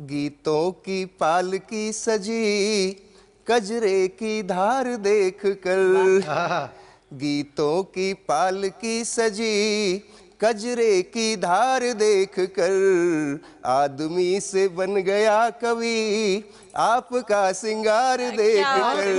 गीतों की पाल की सजी कजरे की धार देख कर। गीतों की पाल की सजी कजरे की धार देख कर। आदमी से बन गया कवि आपका सिंगार देख कर।